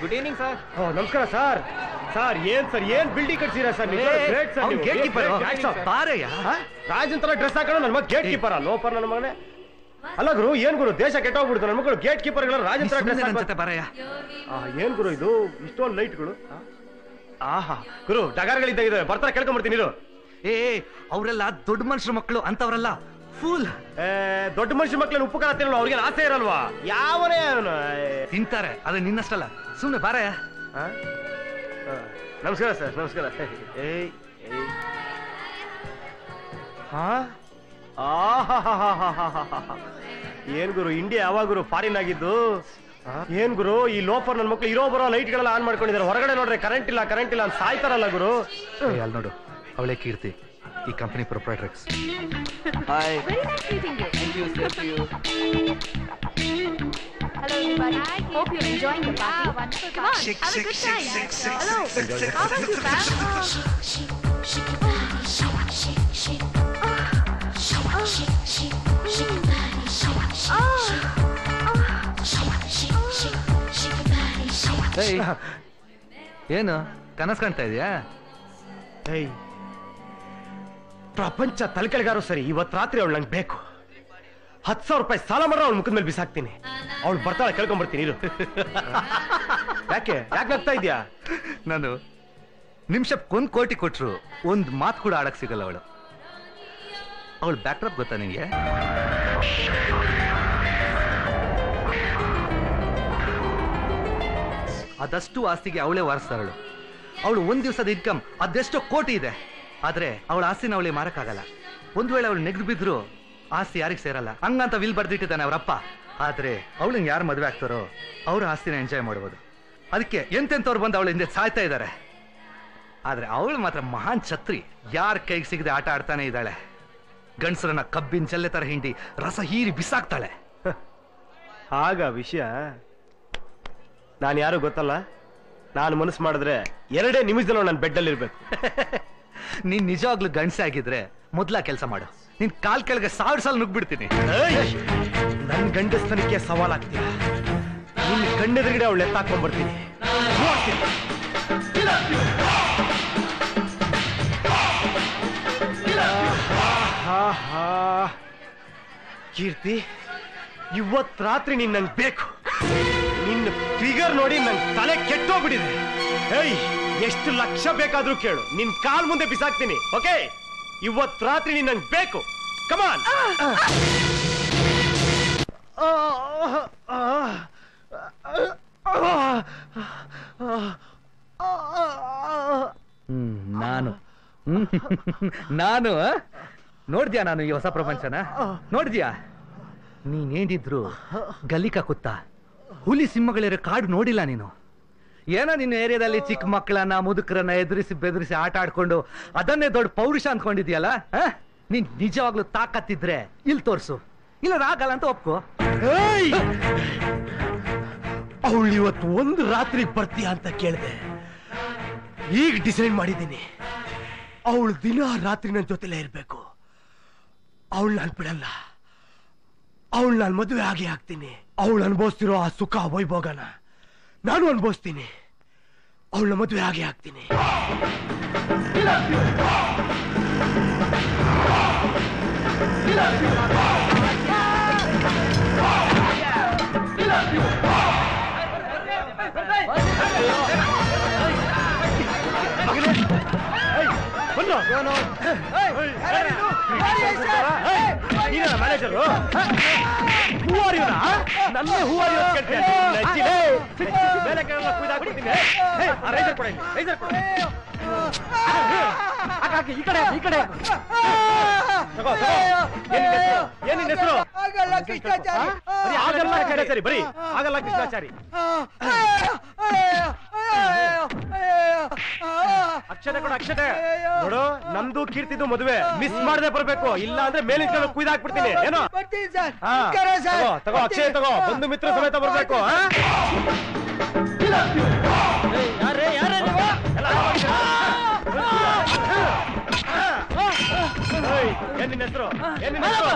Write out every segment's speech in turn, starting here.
Good evening sir ಓ ನಮಸ್ಕಾರ sir. Sir ಏನ್ ಸರ್ ಏನ್ ಬಿಲ್ಡಿಂಗ್ ಕಟ್ಸಿರಾ ಸರ್? ನೀವು ಗ್ರೇಟ್ ಸರ್ ನೀವು. ಗೇಟ್ ಕೀಪರ್ ಪಾರಯ್ಯ ರಾಜನ್ ತರ ಡ್ರೆಸ್ ಹಾಕೊಂಡು ನನ್ನ ಮಗ ಗೇಟ್ ಕೀಪರ್ ಲೋಪರ್ ನನ್ನ ಮಗನೇ. ಅಲ್ಲ ಗುರು ಏನ್ ಗುರು? ದೇಶ ಕೆಟ್ಟೋಗ್ಬಿಡ್ತು ನನ್ನ ಮಕ್ಕಳು ಗೇಟ್ ಕೀಪರ್ ರಾಜನ್ ತರ ಡ್ರೆಸ್ ಅನ್ಸುತ್ತೆ ಬಾರಯ್ಯ. ಏನ್ ಗುರು ಇದು? ಇಷ್ಟೊಂದು ಲೈಟ್ಗಳು ಆಹಾ. ಗುರು ಡಗಾರ್ಗಳಿದ್ದ ಇದಾವೆ ಬರ್ತಾರೆ ಕೇಳ್ಕೊಂಡ್ಬಿಡ್ತೀನಿ ಇದು ಏ ಅವರೆಲ್ಲ ದೊಡ್ಡ ಮನುಷ್ಯರ ಮಕ್ಕಳು ಅಂತವ್ರಲ್ಲ. ಫುಲ್. ದೊಡ್ಡ ಮನುಷ್ಯ ಮಕ್ಳನ್ನ ಉಪ್ಪು ಖಾರ ತಿನ್ನಲ್ಲ ಅವ್ರಿಗೆ ಆಸೆ ಇರಲ್ವಾ? ಯಾವನೇ ಅವನು ತಿಂತಾರೆ ಅದು ನಿನ್ನಷ್ಟಲ್ಲ. ಸುಮ್ಮನೆ ಬಾರ. ನಮಸ್ಕಾರ ಸರ್ ನಮಸ್ಕಾರ. ಏಯ್ ಹಾ. ಏನ್ ಗುರು ಇಂಡಿಯಾ ಯಾವಾಗ ಗುರು ಫಾರಿನ್ ಆಗಿದ್ದು? ಏನ್ ಗುರು ಈ ಲೋಫರ್ ನನ್ನ ಮಕ್ಳು ಇರೋ ಬರೋ ಲೈಟ್ ಗಳೆಲ್ಲ ಆನ್ ಮಾಡ್ಕೊಂಡಿದ್ದಾರೆ. ಹೊರಗಡೆ ನೋಡ್ರೆ ಕರೆಂಟ್ ಇಲ್ಲ ಕರೆಂಟ್ ಇಲ್ಲ ಅಂತ ಸಾಯ್ತಾರಲ್ಲ ಗುರು. ಅಲ್ಲಿ ನೋಡು ಅವಳೇ ಕೀರ್ತಿ. ಈ company proprietrix hi Very nice meeting you. Thank you same to you Hello, everybody. Hope you're enjoying the party. wonderful. Come on, have a good time. Hello. How about you, Pam? ಏಯ್ ಏನು ಕನಸ್ ಕಾಣ್ತಾ ಇದೆಯಾ ಏಯ್ ಪ್ರಪಂಚ ತಲೆಕೆಳಗಾರು ಸರಿ, ಇವತ್ ರಾತ್ರಿ ಅವಳು ನಂಗೆ ಬೇಕು. ಹತ್ತು ಸಾವಿರ ರೂಪಾಯಿ ಸಾಲ ಮಾಡ್ರೆ ಅವಳ ಮುಖದ ಮೇಲೆ ಬಿಸಾಕ್ತೀನಿ. ಅವಳು ಬರ್ತಾಳೆ ಕೇಳ್ಕೊಂಡ್ಬರ್ತೀನಿ ಇರು. ಯಾಕೆ ಯಾಕೆ ಆಗ್ತಾ ಇದೆಯಾ? ನಾನು ನಿಮಿಷಕ್ಕೊಂದು ಕೋಟಿ ಕೊಟ್ರು ಒಂದು ಮಾತು ಕೂಡ ಆಡಕ್ಕೆ ಸಿಗಲ್ಲ ಅವಳು. ಅವಳು ಬ್ಯಾಕ್ಡ್ರಾಪ್ ಗೊತ್ತಾ ನಿಮಗೆ ಅದಷ್ಟು ಆಸ್ತಿಗೆ ಅವಳೇ ವಾರಿಸ್ತಾರಳು. ಅವಳು ಒಂದು ದಿವಸದ ಇನ್ಕಮ್ ಅದೆಷ್ಟೋ ಕೋಟಿ ಇದೆ. ಆದ್ರೆ ಅವಳ ಆಸ್ತಿನ ಅವಳಿಗೆ ಮಾರಕ್ಕಾಗಲ್ಲ. ಒಂದ್ ವೇಳೆ ಅವಳು ನೆಗ್ದು ಬಿದ್ರು ಆಸ್ತಿ ಯಾರಿಗೆ ಸೇರಲ್ಲ. ಹಂಗಂತ ವಿಲ್ ಬರ್ದಿಟ್ಟಿದ್ದಾನೆ ಅವರಪ್ಪ ಆದ್ರೆ ಅವಳನ್ನ ಯಾರು ಮದುವೆ ಆಗ್ತಾರೋ ಅವ್ರ ಆಸ್ತಿನ ಎಂಜಾಯ್ ಮಾಡ್ಬೋದು. ಅದಕ್ಕೆ ಎಂತೆಂಥವ್ರು ಬಂದು ಅವಳ ಹಿಂದೆ ಸಾಯ್ತಾ ಇದ್ದಾರೆ? ಆದ್ರೆ ಅವಳು ಮಾತ್ರ ಮಹಾನ್ ಛತ್ರಿ. ಯಾರ ಕೈಗೆ ಸಿಗದೆ ಆಟ ಆಡ್ತಾನೆ ಇದ್ದಾಳೆ? ಗಂಡಸರನ್ನ ಕಬ್ಬಿನ ಚಲ್ಲೆ ತರ ಹಿಂಡಿ ರಸ ಹೀರಿ ಬಿಸಾಕ್ತಾಳೆ. ಆಗ ವಿಷಯ ನಾನು ಯಾರು ಗೊತ್ತಲ್ಲ? ನಾನು ಮನಸ್ಸು ಮಾಡಿದ್ರೆ ಎರಡೇ ನಿಮಿಷದಲ್ಲೂ ನನ್ನ ಬೆಡ್ಡಲ್ಲಿ ಇರ್ಬೇಕು ನೀನ್ ನಿಜವಾಗ್ಲು ಗಂಡಸೆ ಆಗಿದ್ರೆ ಮೊದ್ಲ ಕೆಲಸ ಮಾಡು. ನಿನ್ ಕಾಲ್ ಕೆಳಗೆ ಸಾವಿರ ಸಲ ನುಗ್ಬಿಡ್ತೀನಿ ನನ್ ಗಂಡಸ್ತನಕ್ಕೆ ಸವಾಲಾಗ್ತೀಯ ನಿನ್ ಗಂಡದ್ರಿಗಡೆ ಅವಳು ಎತ್ತಾಕೊಂಡ್ಬರ್ತೀನಿ. ಬರ್ತೀನಿ ಕೀರ್ತಿ ಇವತ್ ರಾತ್ರಿ ನೀನ್ ನಂಗೆ ಬೇಕು. ನಿನ್ನ ಫಿಗರ್ ನೋಡಿ ನನ್ ತಲೆ ಕೆಟ್ಟೋಗ್ಬಿಟ್ಟಿದೆ. ಏಯ್ ಎಷ್ಟು ಲಕ್ಷ ಬೇಕಾದ್ರೂ ಕೇಳು. ನಿನ್ ಕಾಲ್ ಮುಂದೆ ಬಿಸಾಕ್ತೀನಿ, ಓಕೆ? ಇವತ್ ರಾತ್ರಿ ನೀನ್ ನಂಗೆ ಬೇಕು ಕಮಾನ್ ನಾನು. ನಾನು? ನೋಡ್ದ್ಯಾ ನಾನು ಈ ಹೊಸ ಪ್ರಪಂಚನ? ನೋಡ್ದ್ಯಾ? ನೀನೇನಿದ್ರು ಗಲಿಕ ಕುತ್ತ ಹುಲಿ ಸಿಂಹಗಳಿರೋ ಕಾಡು ನೋಡಿಲ್ಲ ನೀನು. ಏನೋ ನಿನ್ನ ಏರಿಯಾದಲ್ಲಿ ಚಿಕ್ಕ ಮಕ್ಕಳನ್ನ, ಮುದುಕರನ್ನ ಎದುರಿಸಿ ಬೆದರಿಸಿ ಆಟ ಆಡ್ಕೊಂಡು ಅದನ್ನೇ ದೊಡ್ಡ ಪೌರುಷ ಅಂದ್ಕೊಂಡಿದ್ಯಲ್ಲ ಆ? ನೀನ್ ನಿಜವಾಗ್ಲೂ ತಾಕತ್ತಿದ್ರೆ ಇಲ್ಲಿ ತೋರಿಸು. ಇಲ್ಲ ಆಗಲ್ಲ ಅಂತ ಒಪ್ಕೋ. ಅವಳು ಇವತ್ತು ಒಂದು ರಾತ್ರಿ ಬರ್ತೀಯ ಅಂತ ಕೇಳಿದೆ. ಈಗ ಡಿಸೈಡ್ ಮಾಡಿದ್ದೀನಿ. ಅವಳು ದಿನ ರಾತ್ರಿ ನನ್ನ ಜೊತೆಲೇ ಇರಬೇಕು. ಅವಳು ನಾನು ಬಿಡಲ್ಲ. ಅವಳು ನಾನು ಮದುವೆ ಆಗಿ ಹಾಕ್ತೀನಿ ಅವಳು ಅನುಭವಿಸ್ತಿರೋ ಆ ಸುಖ, ವೈಭೋಗನ ನಾನು ಅನುಭವಿಸ್ತೀನಿ ಅವಳ ಮದುವೆ ಆಗಿ ಹಾಕ್ತೀನಿ ಮ್ಯಾನೇಜರ್ ನನ್ನ ಹೂವಾರಿ ನನ್ನೇ ಕುಯ್ದಾಕ್ಬಿಡ್ತೀನಿ ಏಯ್, ಆ ರೈಸರ್ ಕೊಡು ರೈಸರ್ ಕೊಡು. ಅಕ್ಕ, ಈ ಕಡೆ ಈ ಕಡೆ. ಏನಿನ್ ಹೆಸರು? ನಿನ್ ನಿನ್ ಆಗಲ್ಲ ಕೃಷ್ಣಾಚಾರಿ. ಬರೀ ಆಗಲ್ಲ ಕೃಷ್ಣಾಚಾರಿ ಬರೀ. ಆಗಲ್ಲ ಕೃಷ್ಣಾಚಾರಿ. ಅಕ್ಷತೆ ಕೊಡು ಅಕ್ಷತೆ. ನೋಡು ನಮ್ದು ಕೀರ್ತಿದು ಮದುವೆ. ಮಿಸ್ ಮಾಡದೆ ಬರ್ಬೇಕು. ಇಲ್ಲ ಅಂದ್ರೆ ಮೇಲಿನ ಕೆಳಗೆ ಕುಯ್ದಾಕ್ಬಿಡ್ತೀನಿ ಏನೋ? ಬರ್ತೀನಿ ಸರ್. ಹಾ, ನಮಸ್ಕಾರ ಸರ್. ತಗೋ ತಗೋ ಅಕ್ಷಯ್ ತಗೋ. ಬಂದು ಮಿತ್ರ ಸಮೇತ ಬರ್ಬೇಕು ಹಾ? ಏಯ್, ಏನ್ ನಿನ್ ಹೆಸರು? ಏನ್ ನಿನ್ ಹೆಸರು?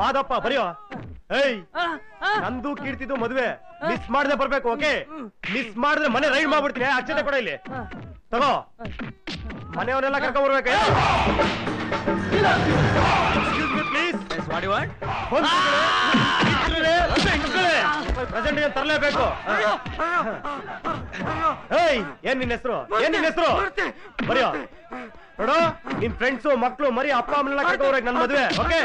ಮಾದಪ್ಪ ಬರೆಯೋ? ಏಯ್ ನಂದು ಕೀರ್ತಿದು ಮದುವೆ. ಮಿಸ್ ಮಾಡದೆ ಬರ್ಬೇಕು ಓಕೆ ಮಿಸ್ ಮಾಡಿದ್ರೆ ಮನೆ ರೈಡ್ ಮಾಡ್ಬಿಡ್ತೀನಿ. ಅಕ್ಷತೆ ಕೊಡ ಇಲ್ಲಿ. ತಗೋ. ಮನೆಯವರೆಲ್ಲ ಕರ್ಕೊಂಡ್ ಬರ್ಬೇಕು. Please what you want present ತರಲೇಬೇಕು. ಏಯ್ ಏನ್ ನಿನ್ನ ಹೆಸರು? ಏನ್ ನಿನ್ನ ಹೆಸರು? ಬರೆಯೋ. ನೋಡು ನಿನ್ ಫ್ರೆಂಡ್ಸು ಮಕ್ಳು ಮರಿ ಅಪ್ಪ ಅಮ್ಮನೆಲ್ಲ ಕರ್ಕೊಂಡ್ ಬರಕ್ ನನ್ ಮದುವೆ. ಓಕೆ